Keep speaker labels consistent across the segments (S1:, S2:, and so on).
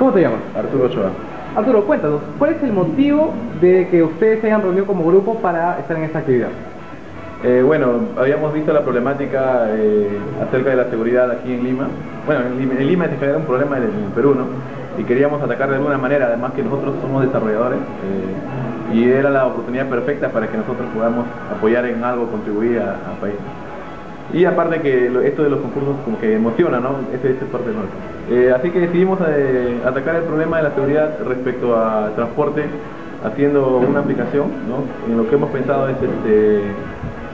S1: ¿Cómo te llamas?
S2: Arturo Ochoa.
S1: Arturo, cuéntanos, ¿cuál es el motivo de que ustedes se hayan reunido como grupo para estar en esta actividad?
S2: Eh, bueno, habíamos visto la problemática eh, acerca de la seguridad aquí en Lima. Bueno, en Lima, en Lima genera un problema en el, Perú, ¿no? Y queríamos atacar de alguna manera, además que nosotros somos desarrolladores, eh, y era la oportunidad perfecta para que nosotros podamos apoyar en algo, contribuir al país. Y aparte que esto de los concursos como que emociona, ¿no? Ese es parte nuestro. Eh, así que decidimos eh, atacar el problema de la seguridad respecto a transporte haciendo una aplicación, ¿no? En lo que hemos pensado es este,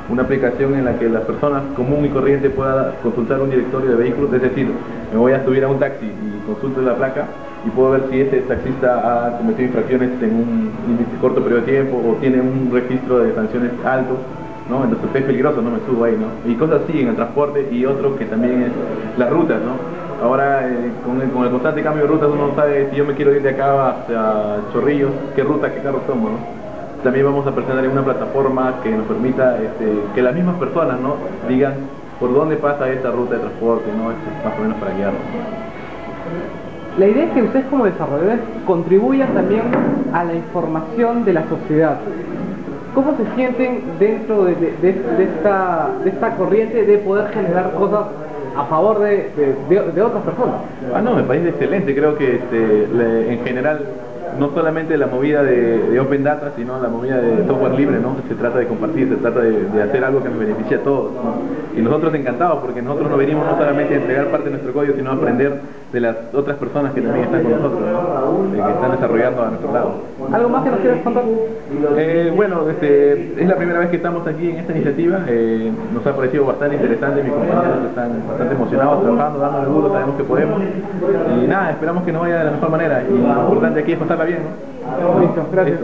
S2: una aplicación en la que la persona común y corriente pueda consultar un directorio de vehículos, es decir, me voy a subir a un taxi y consulto la placa y puedo ver si ese taxista ha cometido infracciones en un corto periodo de tiempo o tiene un registro de sanciones alto, ¿no? Entonces es peligroso, no me subo ahí, ¿no? Y cosas así en el transporte y otro que también es las rutas, ¿no? Ahora eh, con, el, con el constante cambio de rutas uno no sabe si yo me quiero ir de acá hacia Chorrillos, qué ruta, qué carro tomo, ¿no? También vamos a presentar una plataforma que nos permita este, que las mismas personas ¿no? digan por dónde pasa esta ruta de transporte, ¿no? Este, más o menos para guiarnos.
S1: La idea es que ustedes como desarrolladores contribuyan también a la información de la sociedad. ¿Cómo se sienten dentro de, esta, corriente de poder generar cosas a favor de, otras personas?
S2: Ah, no, me parece excelente. Creo que este, en general, no solamente la movida de, Open Data, sino la movida de software libre, ¿no? Se trata de compartir, se trata de, hacer algo que nos beneficie a todos. Y nosotros encantados, porque nosotros no venimos no solamente a entregar parte de nuestro código, sino a aprender de las otras personas que también están con nosotros, ¿no? Eh, que están desarrollando a nuestro lado.
S1: ¿Algo más que nos quieras contar?
S2: Eh, bueno, este, es la primera vez que estamos aquí en esta iniciativa. eh, nos ha parecido bastante interesante. Mis compañeros están bastante emocionados trabajando, dándole duro, sabemos que podemos. Y nada, esperamos que nos vaya de la mejor manera. Y lo importante aquí es pasarla bien. ¿no?
S1: Listo, gracias.